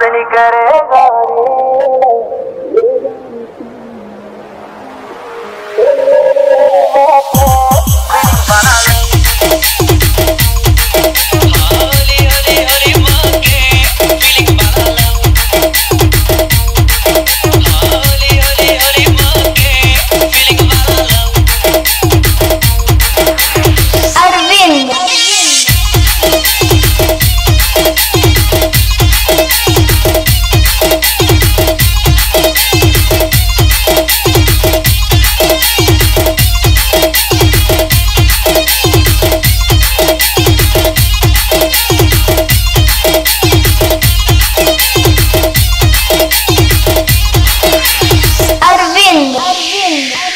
करे Dang!